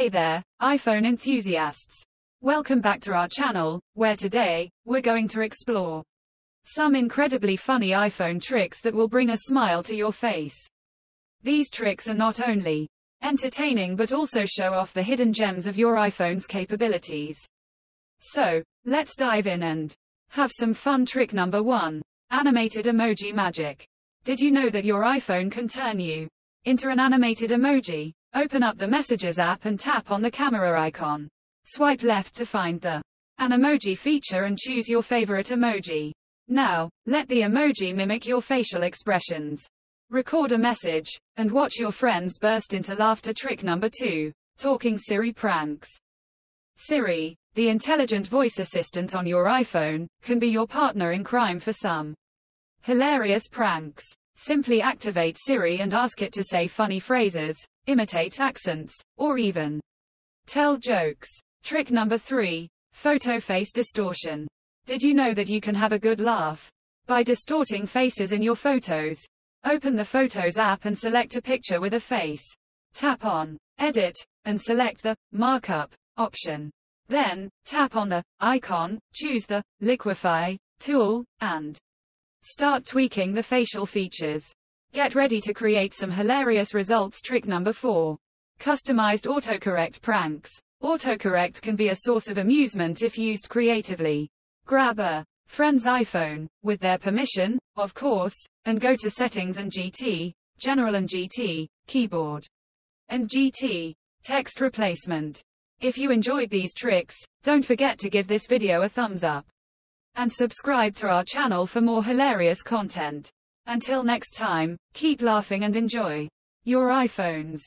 Hey there, iPhone enthusiasts. Welcome back to our channel, where today, we're going to explore some incredibly funny iPhone tricks that will bring a smile to your face. These tricks are not only entertaining but also show off the hidden gems of your iPhone's capabilities. So, let's dive in and have some fun. Trick number 1. Animated emoji magic. Did you know that your iPhone can turn you into an animated emoji? Open up the Messages app and tap on the camera icon. Swipe left to find the Animoji feature and choose your favorite emoji. Now, let the emoji mimic your facial expressions. Record a message, and watch your friends burst into laughter. Trick number 2. Talking Siri pranks. Siri, the intelligent voice assistant on your iPhone, can be your partner in crime for some hilarious pranks. Simply activate Siri and ask it to say funny phrases, imitate accents, or even tell jokes. Trick number 3. Photo face distortion. Did you know that you can have a good laugh by distorting faces in your photos? Open the Photos app and select a picture with a face. Tap on Edit and select the Markup option. Then, tap on the icon, choose the Liquify tool, and start tweaking the facial features. Get ready to create some hilarious results. Trick number 4. Customized autocorrect pranks. Autocorrect can be a source of amusement if used creatively. Grab a friend's iPhone, with their permission, of course, and go to Settings and GT, General and GT, Keyboard, and GT, Text Replacement. If you enjoyed these tricks, don't forget to give this video a thumbs up. And subscribe to our channel for more hilarious content. Until next time, keep laughing and enjoy your iPhones.